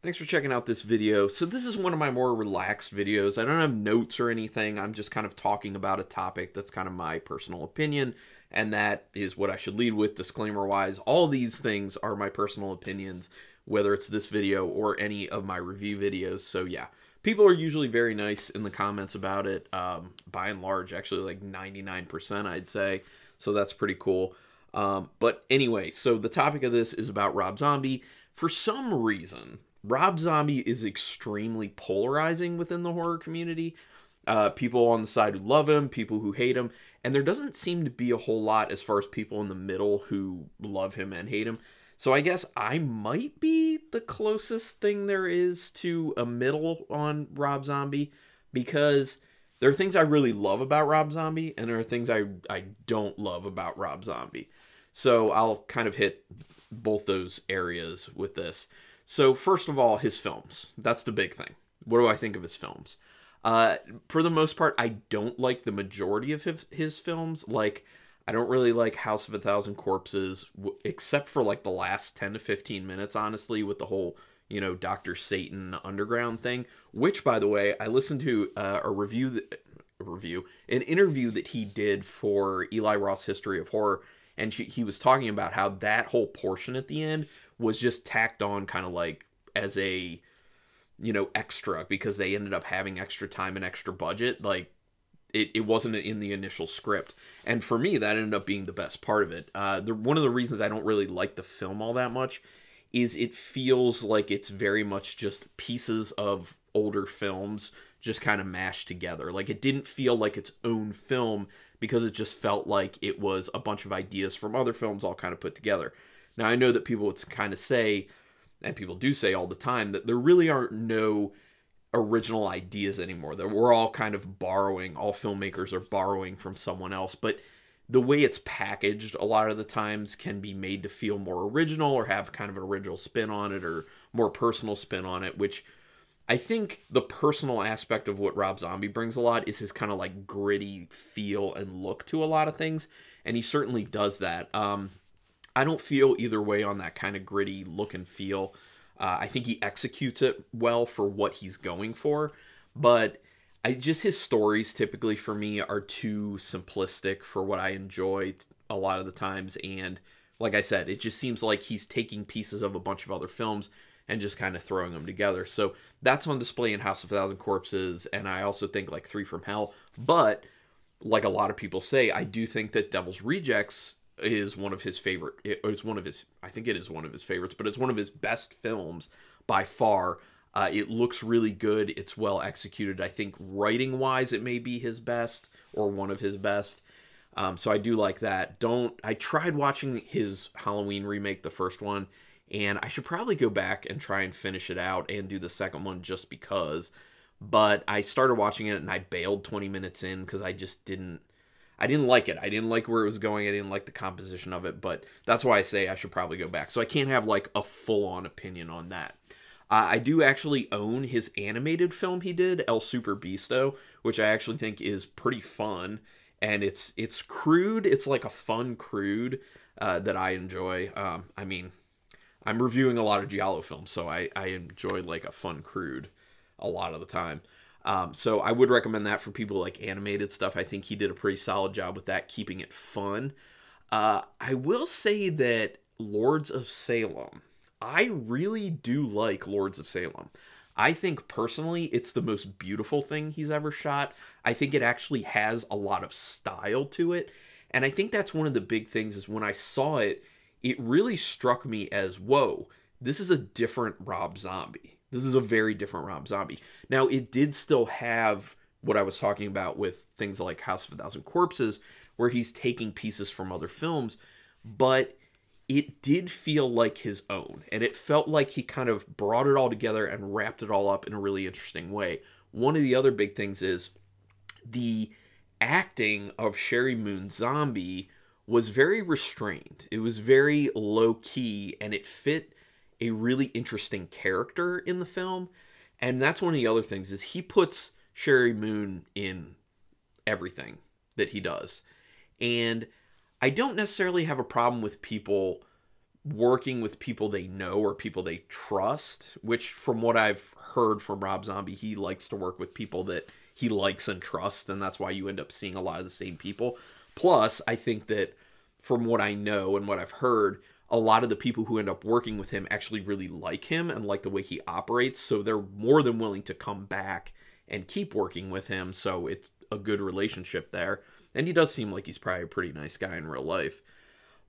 Thanks for checking out this video. So this is one of my more relaxed videos. I don't have notes or anything. I'm just kind of talking about a topic that's kind of my personal opinion, and that is what I should lead with disclaimer-wise. All these things are my personal opinions, whether it's this video or any of my review videos. So yeah, people are usually very nice in the comments about it. Um, by and large, actually like 99%, I'd say. So that's pretty cool. Um, but anyway, so the topic of this is about Rob Zombie. For some reason, Rob Zombie is extremely polarizing within the horror community. Uh, people on the side who love him, people who hate him, and there doesn't seem to be a whole lot as far as people in the middle who love him and hate him. So I guess I might be the closest thing there is to a middle on Rob Zombie because there are things I really love about Rob Zombie and there are things I I don't love about Rob Zombie. So I'll kind of hit both those areas with this. So first of all, his films. That's the big thing. What do I think of his films? Uh, for the most part, I don't like the majority of his, his films. Like, I don't really like House of a Thousand Corpses, except for like the last 10 to 15 minutes, honestly, with the whole, you know, Dr. Satan underground thing. Which, by the way, I listened to uh, a review, that, review, an interview that he did for Eli Roth's History of Horror. And she, he was talking about how that whole portion at the end was just tacked on kind of like as a you know extra because they ended up having extra time and extra budget. Like it, it wasn't in the initial script. And for me that ended up being the best part of it. Uh, the, one of the reasons i don't really like the film all that much is it feels like it's very much just pieces of older films just kind of mashed together. Like it didn't feel like its own film because it just felt like it was a bunch of ideas from other films all kind of put together now, I know that people would kind of say, and people do say all the time, that there really aren't no original ideas anymore. That we're all kind of borrowing, all filmmakers are borrowing from someone else. But the way it's packaged a lot of the times can be made to feel more original or have kind of an original spin on it or more personal spin on it, which I think the personal aspect of what Rob Zombie brings a lot is his kind of like gritty feel and look to a lot of things. And he certainly does that. Um, I don't feel either way on that kind of gritty look and feel. Uh, I think he executes it well for what he's going for, but I just his stories typically for me are too simplistic for what I enjoy a lot of the times, and like I said, it just seems like he's taking pieces of a bunch of other films and just kind of throwing them together. So that's on display in House of Thousand Corpses, and I also think like Three from Hell, but like a lot of people say, I do think that Devil's Rejects is one of his favorite. It's one of his. I think it is one of his favorites, but it's one of his best films by far. Uh, it looks really good. It's well executed. I think writing wise, it may be his best or one of his best. Um, so I do like that. Don't. I tried watching his Halloween remake, the first one, and I should probably go back and try and finish it out and do the second one just because. But I started watching it and I bailed 20 minutes in because I just didn't I didn't like it. I didn't like where it was going. I didn't like the composition of it, but that's why I say I should probably go back. So I can't have like a full on opinion on that. Uh, I do actually own his animated film he did, El Super Beasto, which I actually think is pretty fun. And it's it's crude. It's like a fun crude uh, that I enjoy. Um, I mean, I'm reviewing a lot of Giallo films, so I, I enjoy like a fun crude a lot of the time. Um, so I would recommend that for people like animated stuff. I think he did a pretty solid job with that, keeping it fun. Uh, I will say that Lords of Salem, I really do like Lords of Salem. I think personally it's the most beautiful thing he's ever shot. I think it actually has a lot of style to it. And I think that's one of the big things is when I saw it, it really struck me as whoa, this is a different Rob Zombie. This is a very different Rob Zombie. Now, it did still have what I was talking about with things like House of a Thousand Corpses, where he's taking pieces from other films, but it did feel like his own. And it felt like he kind of brought it all together and wrapped it all up in a really interesting way. One of the other big things is the acting of Sheri Moon Zombie was very restrained. It was very low key and it fit a really interesting character in the film. And that's one of the other things is he puts Sheri Moon in everything that he does. And I don't necessarily have a problem with people working with people they know or people they trust, which from what I've heard from Rob Zombie, he likes to work with people that he likes and trusts, and that's why you end up seeing a lot of the same people. Plus, I think that from what I know and what I've heard, a lot of the people who end up working with him actually really like him and like the way he operates, so they're more than willing to come back and keep working with him, so it's a good relationship there. And he does seem like he's probably a pretty nice guy in real life.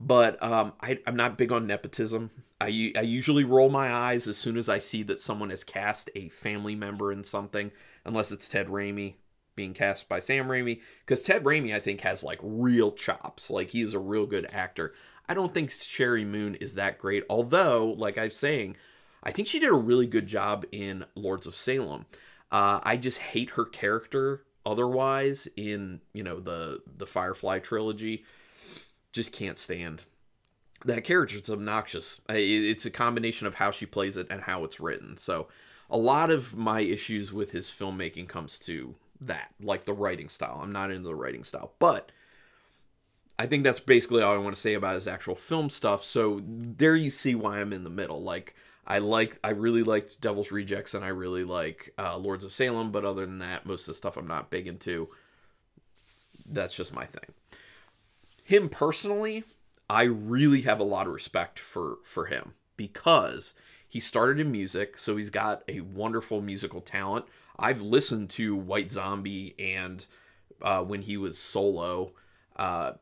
But um, I, I'm not big on nepotism. I, I usually roll my eyes as soon as I see that someone has cast a family member in something, unless it's Ted Raimi being cast by Sam Raimi. Because Ted Raimi, I think, has like real chops. Like he is a real good actor. I don't think Sheri Moon is that great. Although, like I'm saying, I think she did a really good job in Lords of Salem. Uh, I just hate her character otherwise in you know the the Firefly trilogy just can't stand that character. It's obnoxious. It's a combination of how she plays it and how it's written. So a lot of my issues with his filmmaking comes to that, like the writing style. I'm not into the writing style, but I think that's basically all I want to say about his actual film stuff. So there you see why I'm in the middle. Like I like, I really liked Devil's Rejects, and I really like uh, Lords of Salem. But other than that, most of the stuff I'm not big into. That's just my thing him personally, I really have a lot of respect for for him because he started in music, so he's got a wonderful musical talent. I've listened to White Zombie and uh, when he was solo uh,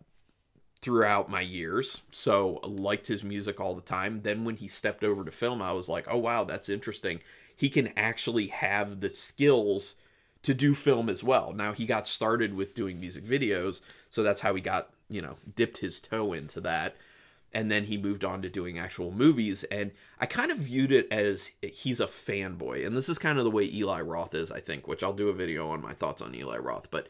throughout my years, so liked his music all the time. Then when he stepped over to film, I was like, oh wow, that's interesting. He can actually have the skills to do film as well. Now he got started with doing music videos, so that's how he got you know, dipped his toe into that. And then he moved on to doing actual movies. And I kind of viewed it as he's a fanboy. And this is kind of the way Eli Roth is, I think, which I'll do a video on my thoughts on Eli Roth. But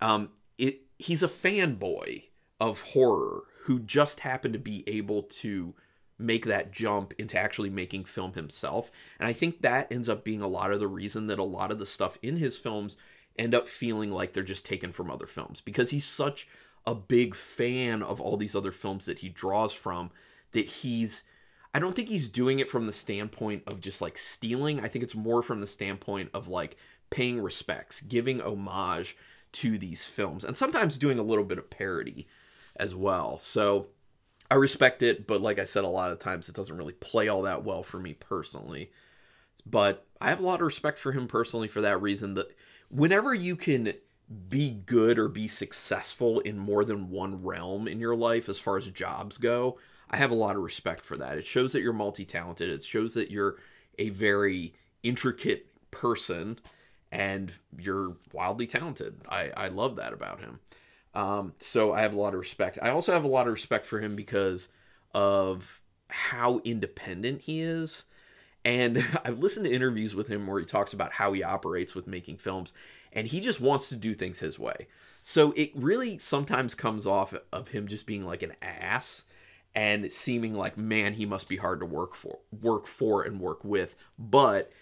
um, it he's a fanboy of horror who just happened to be able to make that jump into actually making film himself. And I think that ends up being a lot of the reason that a lot of the stuff in his films end up feeling like they're just taken from other films because he's such a big fan of all these other films that he draws from that he's I don't think he's doing it from the standpoint of just like stealing. I think it's more from the standpoint of like paying respects, giving homage to these films, and sometimes doing a little bit of parody as well. So I respect it, but like I said, a lot of times it doesn't really play all that well for me personally. But I have a lot of respect for him personally for that reason that whenever you can be good or be successful in more than one realm in your life as far as jobs go. I have a lot of respect for that. It shows that you're multi talented, it shows that you're a very intricate person and you're wildly talented. I, I love that about him. Um, so I have a lot of respect. I also have a lot of respect for him because of how independent he is. And I've listened to interviews with him where he talks about how he operates with making films and he just wants to do things his way. So it really sometimes comes off of him just being like an ass and seeming like man he must be hard to work for work for and work with. But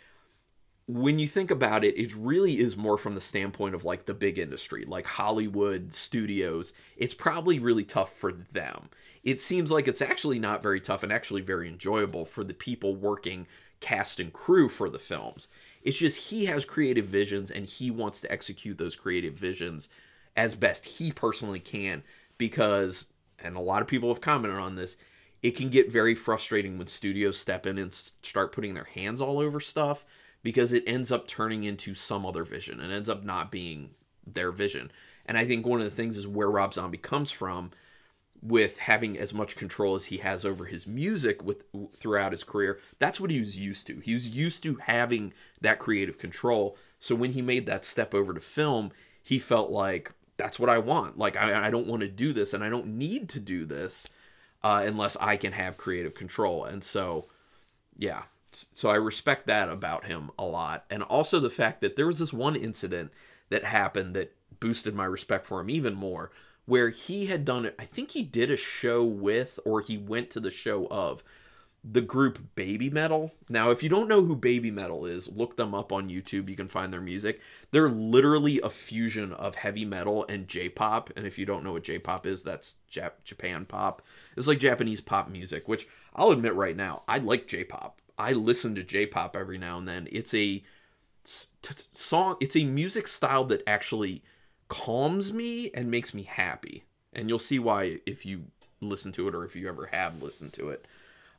when you think about it it really is more from the standpoint of like the big industry like hollywood studios. It's probably really tough for them. It seems like it's actually not very tough and actually very enjoyable for the people working cast and crew for the films it's just he has creative visions and he wants to execute those creative visions as best he personally can because and a lot of people have commented on this it can get very frustrating when studios step in and start putting their hands all over stuff because it ends up turning into some other vision and ends up not being their vision. And I think one of the things is where Rob Zombie comes from with having as much control as he has over his music with throughout his career that's what he was used to. He was used to having that creative control. So when he made that step over to film he felt like that's what i want. Like i, I don't want to do this and i don't need to do this uh, unless i can have creative control. And so yeah. So i respect that about him a lot. And also the fact that there was this one incident that happened that boosted my respect for him even more where he had done it. I think he did a show with, or he went to the show of the group Baby Metal. Now, if you don't know who Baby Metal is, look them up on YouTube. You can find their music. They're literally a fusion of heavy metal and J-pop. And if you don't know what J-pop is, that's Jap- Japan pop. It's like Japanese pop music, which I'll admit right now, I like J-pop. I listen to J-pop every now and then. It's a song. It's a music style that actually calms me and makes me happy. And you'll see why if you listen to it or if you ever have listened to it.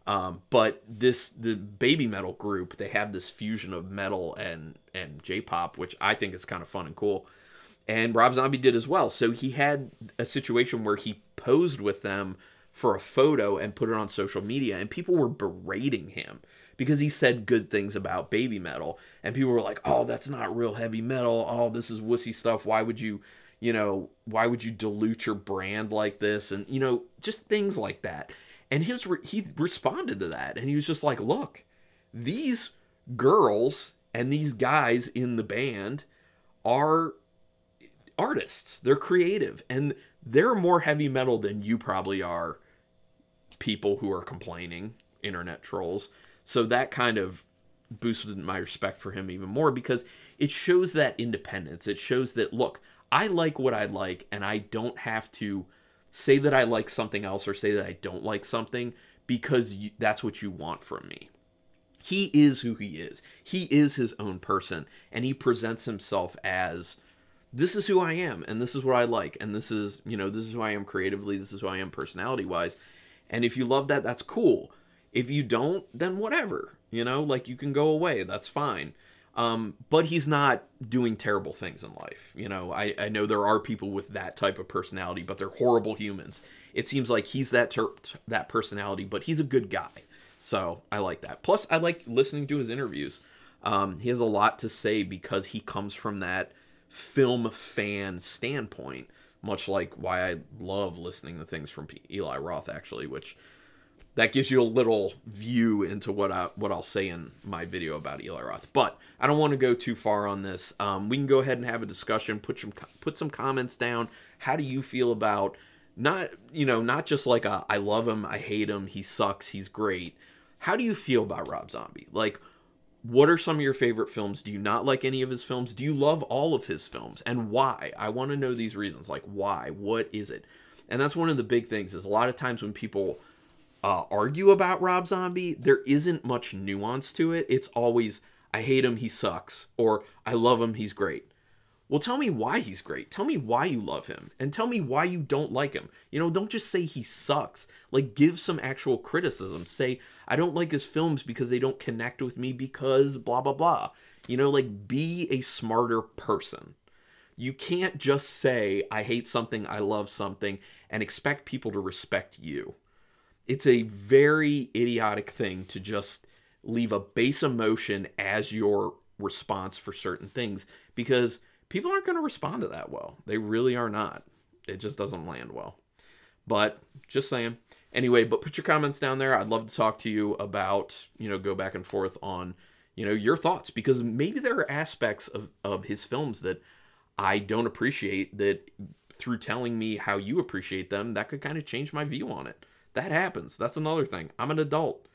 Um, but this the baby metal group they have this fusion of metal and and J-pop, which I think is kind of fun and cool. And Rob Zombie did as well. So he had a situation where he posed with them for a photo and put it on social media, and people were berating him because he said good things about baby metal, and people were like, "Oh, that's not real heavy metal. Oh, this is wussy stuff. Why would you?" you know, why would you dilute your brand like this? And, you know, just things like that. And his re- he responded to that. And he was just like, look, these girls and these guys in the band are artists. They're creative. And they're more heavy metal than you probably are, people who are complaining, internet trolls. So that kind of boosted my respect for him even more because it shows that independence. It shows that, look, I like what I like, and I don't have to say that I like something else or say that I don't like something because you, that's what you want from me. He is who he is. He is his own person, and he presents himself as this is who I am, and this is what I like, and this is, you know, this is who I am creatively, this is who I am personality wise. And if you love that, that's cool. If you don't, then whatever. You know, like you can go away, that's fine. Um, but he's not doing terrible things in life. You know, I, I know there are people with that type of personality, but they're horrible humans. It seems like he's that ter- that personality, but he's a good guy. So I like that. Plus, I like listening to his interviews. Um, he has a lot to say because he comes from that film fan standpoint, much like why I love listening to things from Eli Roth, actually, which that gives you a little view into what I what I'll say in my video about Eli Roth. But I don't want to go too far on this. Um, we can go ahead and have a discussion. Put some put some comments down. How do you feel about not you know not just like a, I love him, I hate him, he sucks, he's great. How do you feel about Rob Zombie? Like, what are some of your favorite films? Do you not like any of his films? Do you love all of his films, and why? I want to know these reasons. Like, why? What is it? And that's one of the big things. Is a lot of times when people uh, argue about Rob Zombie, there isn't much nuance to it. It's always, I hate him, he sucks, or I love him, he's great. Well, tell me why he's great. Tell me why you love him. And tell me why you don't like him. You know, don't just say he sucks. Like, give some actual criticism. Say, I don't like his films because they don't connect with me because blah, blah, blah. You know, like, be a smarter person. You can't just say, I hate something, I love something, and expect people to respect you it's a very idiotic thing to just leave a base emotion as your response for certain things because people aren't going to respond to that well. They really are not. It just doesn't land well. But just saying. Anyway, but put your comments down there. I'd love to talk to you about, you know, go back and forth on, you know, your thoughts because maybe there are aspects of, of his films that I don't appreciate that through telling me how you appreciate them, that could kind of change my view on it. That happens. That's another thing. I'm an adult.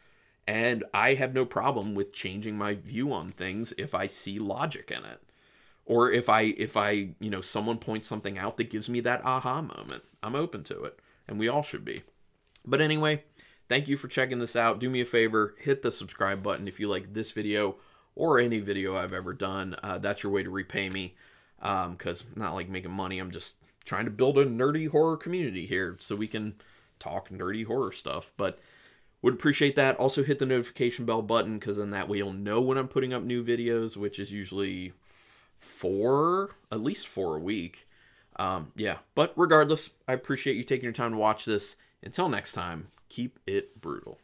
And I have no problem with changing my view on things if I see logic in it. Or if I if I, you know, someone points something out that gives me that aha moment. I'm open to it. And we all should be. But anyway, thank you for checking this out. Do me a favor, hit the subscribe button if you like this video or any video I've ever done. Uh, that's your way to repay me. Because um, not like making money. I'm just trying to build a nerdy horror community here so we can talk nerdy horror stuff. But would appreciate that. Also hit the notification bell button because then that way you'll know when I'm putting up new videos, which is usually four, at least four a week. Um, yeah, but regardless, I appreciate you taking your time to watch this. Until next time, keep it brutal.